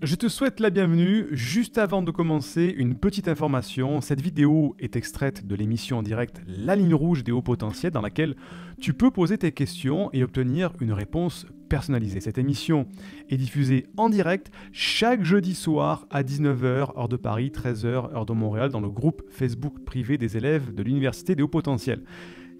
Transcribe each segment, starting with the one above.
Je te souhaite la bienvenue. Juste avant de commencer, une petite information. Cette vidéo est extraite de l'émission en direct La ligne rouge des hauts potentiels dans laquelle tu peux poser tes questions et obtenir une réponse personnalisée. Cette émission est diffusée en direct chaque jeudi soir à 19h heure de Paris, 13h heure de Montréal dans le groupe Facebook privé des élèves de l'Université des hauts potentiels.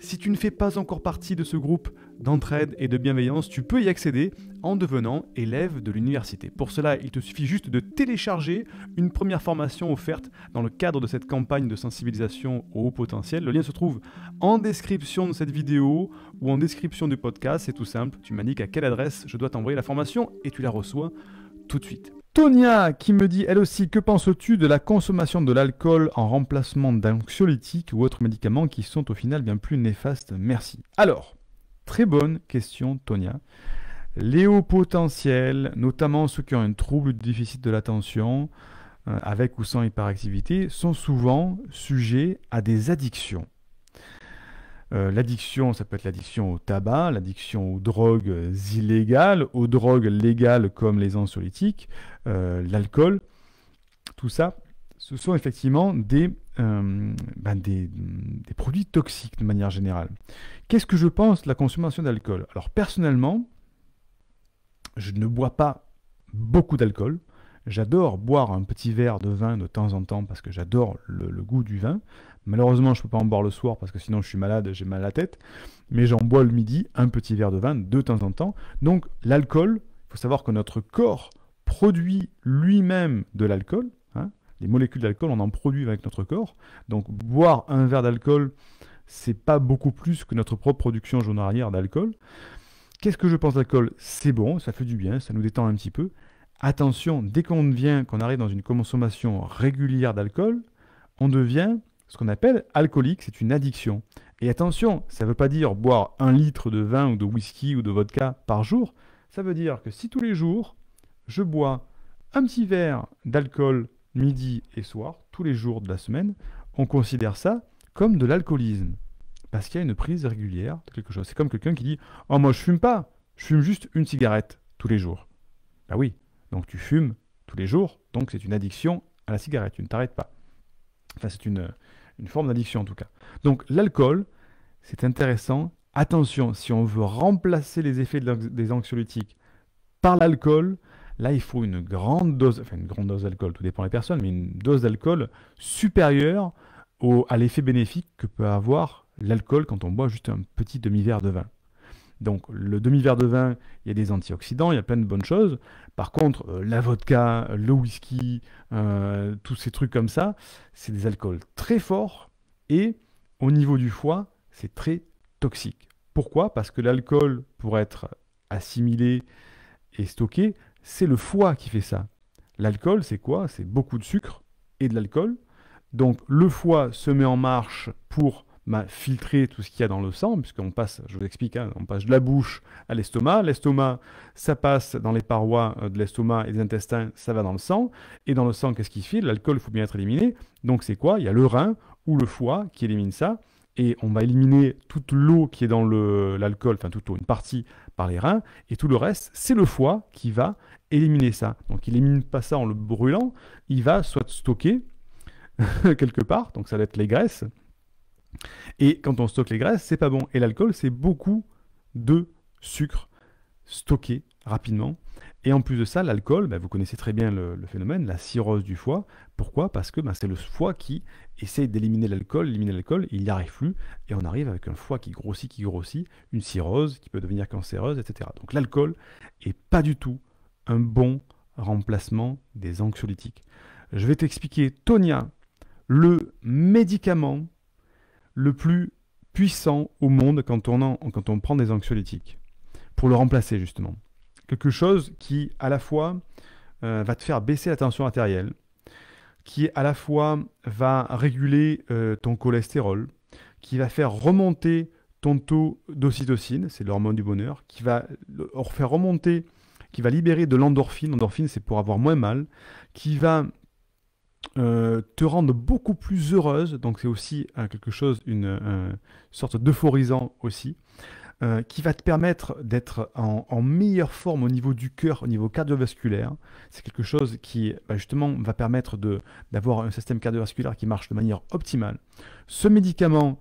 Si tu ne fais pas encore partie de ce groupe d'entraide et de bienveillance, tu peux y accéder en devenant élève de l'université. Pour cela, il te suffit juste de télécharger une première formation offerte dans le cadre de cette campagne de sensibilisation au haut potentiel. Le lien se trouve en description de cette vidéo ou en description du podcast. C'est tout simple, tu m'indiques à quelle adresse je dois t'envoyer la formation et tu la reçois tout de suite. Tonia qui me dit elle aussi que penses-tu de la consommation de l'alcool en remplacement d'anxiolytiques ou autres médicaments qui sont au final bien plus néfastes? Merci. Alors, très bonne question Tonia. Les hauts potentiels, notamment ceux qui ont un trouble du déficit de l'attention, euh, avec ou sans hyperactivité, sont souvent sujets à des addictions. Euh, l'addiction, ça peut être l'addiction au tabac, l'addiction aux drogues illégales, aux drogues légales comme les anxiolytiques, euh, l'alcool. Tout ça, ce sont effectivement des, euh, ben des, produits toxiques de manière générale. Qu'est-ce que je pense de la consommation d'alcool? Alors personnellement, je ne bois pas beaucoup d'alcool. J'adore boire un petit verre de vin de temps en temps parce que j'adore le, goût du vin. Malheureusement, je ne peux pas en boire le soir parce que sinon je suis malade, j'ai mal à la tête. Mais j'en bois le midi un petit verre de vin de temps en temps. Donc l'alcool, il faut savoir que notre corps produit lui-même de l'alcool. Les molécules d'alcool, on en produit avec notre corps. Donc boire un verre d'alcool, c'est pas beaucoup plus que notre propre production journalière d'alcool. Qu'est-ce que je pense d'alcool? C'est bon, ça fait du bien, ça nous détend un petit peu. Attention, dès qu'on vient, qu'on arrive dans une consommation régulière d'alcool, on devient ce qu'on appelle alcoolique, c'est une addiction. Et attention, ça ne veut pas dire boire un litre de vin ou de whisky ou de vodka par jour. Ça veut dire que si tous les jours, je bois un petit verre d'alcool midi et soir, tous les jours de la semaine, on considère ça comme de l'alcoolisme. Parce qu'il y a une prise régulière de quelque chose. C'est comme quelqu'un qui dit Oh, moi je fume pas, je fume juste une cigarette tous les jours. Bah oui, donc tu fumes tous les jours, donc c'est une addiction à la cigarette, tu ne t'arrêtes pas. Enfin, c'est une, une forme d'addiction en tout cas. Donc l'alcool, c'est intéressant. Attention, si on veut remplacer les effets des anxiolytiques par l'alcool, là il faut une grande dose, enfin une grande dose d'alcool, tout dépend des personnes, mais une dose d'alcool supérieure au, à l'effet bénéfique que peut avoir l'alcool quand on boit juste un petit demi-verre de vin. Donc le demi-verre de vin, il y a des antioxydants, il y a plein de bonnes choses. Par contre, euh, la vodka, le whisky, euh, tous ces trucs comme ça, c'est des alcools très forts et au niveau du foie, c'est très toxique. Pourquoi? Parce que l'alcool, pour être assimilé et stocké, c'est le foie qui fait ça. L'alcool, c'est quoi? C'est beaucoup de sucre et de l'alcool. Donc le foie se met en marche pour filtrer tout ce qu'il y a dans le sang, puisqu'on passe, je vous explique, hein, on passe de la bouche à l'estomac. L'estomac, ça passe dans les parois euh, de l'estomac et des intestins, ça va dans le sang. Et dans le sang, qu'est-ce qui file L'alcool, il faut bien être éliminé. Donc c'est quoi? Il y a le rein ou le foie qui élimine ça. Et on va éliminer toute l'eau qui est dans l'alcool, enfin toute l'eau, une partie par les reins, et tout le reste, c'est le foie qui va éliminer ça. Donc il élimine pas ça en le brûlant, il va soit stocker quelque part, donc ça va être les graisses, et quand on stocke les graisses, c'est pas bon. Et l'alcool, c'est beaucoup de sucre stocké rapidement. Et en plus de ça, l'alcool, bah, vous connaissez très bien le, phénomène, la cirrhose du foie. Pourquoi? Parce que bah, c'est le foie qui essaye d'éliminer l'alcool, éliminer l'alcool, il n'y arrive plus, et on arrive avec un foie qui grossit, qui grossit, une cirrhose qui peut devenir cancéreuse, etc. Donc l'alcool est pas du tout un bon remplacement des anxiolytiques. Je vais t'expliquer, Tonia, le médicament le plus puissant au monde quand on, quand on prend des anxiolytiques, pour le remplacer justement. Quelque chose qui à la fois euh, va te faire baisser la tension artérielle, qui à la fois va réguler euh, ton cholestérol, qui va faire remonter ton taux d'ocytocine, c'est l'hormone du bonheur, qui va faire remonter, qui va libérer de l'endorphine, l'endorphine c'est pour avoir moins mal, qui va euh, te rendre beaucoup plus heureuse, donc c'est aussi quelque chose, une, sorte d'euphorisant aussi. Euh, qui va te permettre d'être en, meilleure forme au niveau du cœur, au niveau cardiovasculaire. C'est quelque chose qui bah, justement va permettre d'avoir un système cardiovasculaire qui marche de manière optimale. Ce médicament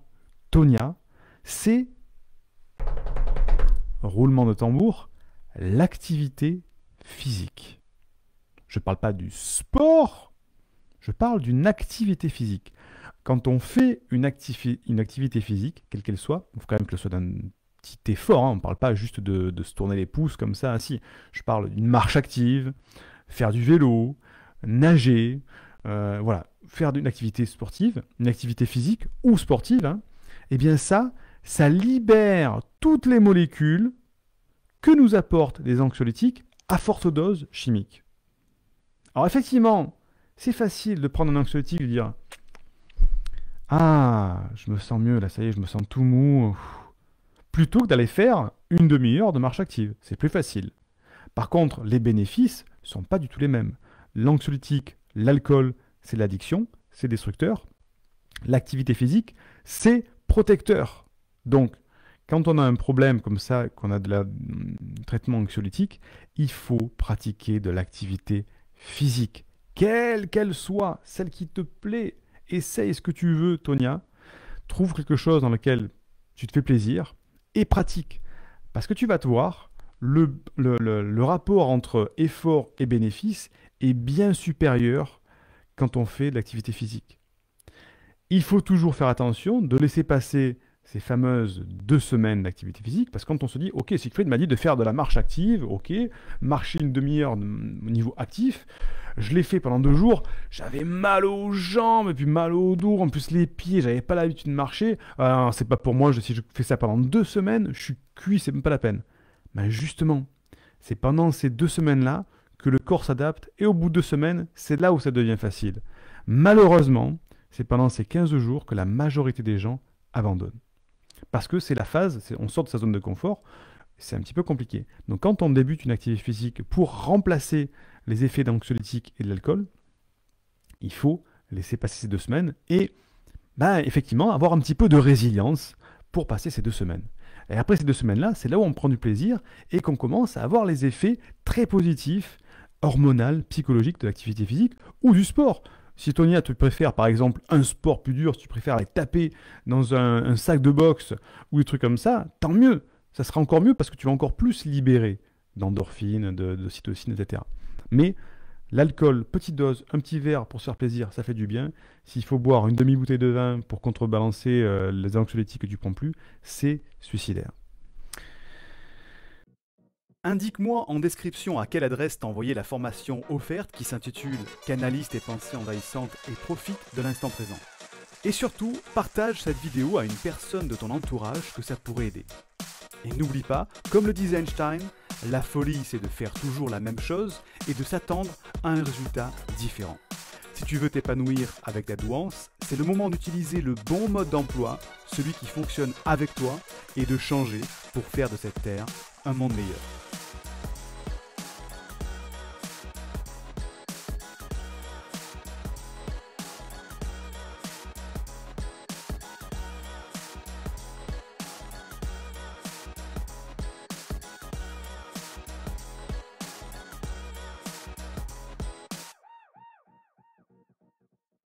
Tonia, c'est roulement de tambour, l'activité physique. Je ne parle pas du sport, je parle d'une activité physique. Quand on fait une, activité physique, quelle qu'elle soit, il faut quand même que ce soit d'un petit effort, hein. on ne parle pas juste de, se tourner les pouces comme ça, si, je parle d'une marche active, faire du vélo, nager, euh, voilà, faire une activité sportive, une activité physique ou sportive, hein. eh bien ça, ça libère toutes les molécules que nous apportent les anxiolytiques à forte dose chimique. Alors effectivement, c'est facile de prendre un anxiolytique et de dire Ah, je me sens mieux, là ça y est, je me sens tout mou. Plutôt que d'aller faire une demi-heure de marche active. C'est plus facile. Par contre, les bénéfices ne sont pas du tout les mêmes. L'anxiolytique, l'alcool, c'est l'addiction, c'est destructeur. L'activité physique, c'est protecteur. Donc, quand on a un problème comme ça, qu'on a de la mm, traitement anxiolytique, il faut pratiquer de l'activité physique, quelle qu'elle soit, celle qui te plaît. Essaye ce que tu veux, Tonia. Trouve quelque chose dans lequel tu te fais plaisir et pratique. Parce que tu vas te voir, le, rapport entre effort et bénéfice est bien supérieur quand on fait de l'activité physique. Il faut toujours faire attention de laisser passer ces fameuses deux semaines d'activité physique, parce que quand on se dit, ok, Siegfried m'a dit de faire de la marche active, ok, marcher une demi-heure au niveau actif, je l'ai fait pendant deux jours, j'avais mal aux jambes, et puis mal au dos, en plus les pieds, j'avais pas l'habitude de marcher, alors c'est pas pour moi, si je fais ça pendant deux semaines, je suis cuit, c'est même pas la peine. Mais justement, c'est pendant ces deux semaines-là que le corps s'adapte, et au bout de deux semaines, c'est là où ça devient facile. Malheureusement, c'est pendant ces 15 jours que la majorité des gens abandonnent. Parce que c'est la phase, on sort de sa zone de confort, c'est un petit peu compliqué. Donc quand on débute une activité physique pour remplacer les effets d'anxiolytique et de l'alcool, il faut laisser passer ces deux semaines et ben, effectivement avoir un petit peu de résilience pour passer ces deux semaines. Et après ces deux semaines-là, c'est là où on prend du plaisir et qu'on commence à avoir les effets très positifs, hormonaux, psychologiques de l'activité physique ou du sport. Si Tonia, tu préfères par exemple un sport plus dur, si tu préfères aller taper dans un, sac de boxe ou des trucs comme ça, tant mieux. Ça sera encore mieux parce que tu vas encore plus libérer d'endorphines, de, cytocine, etc. Mais l'alcool, petite dose, un petit verre pour se faire plaisir, ça fait du bien. S'il faut boire une demi-bouteille de vin pour contrebalancer euh, les anxiolytiques que tu prends plus, c'est suicidaire. Indique-moi en description à quelle adresse t'as envoyé la formation offerte qui s'intitule Canaliste et pensée envahissante et profite de l'instant présent. Et surtout, partage cette vidéo à une personne de ton entourage que ça pourrait aider. Et n'oublie pas, comme le disait Einstein, la folie c'est de faire toujours la même chose et de s'attendre à un résultat différent. Si tu veux t'épanouir avec la douance, c'est le moment d'utiliser le bon mode d'emploi, celui qui fonctionne avec toi, et de changer pour faire de cette terre un monde meilleur.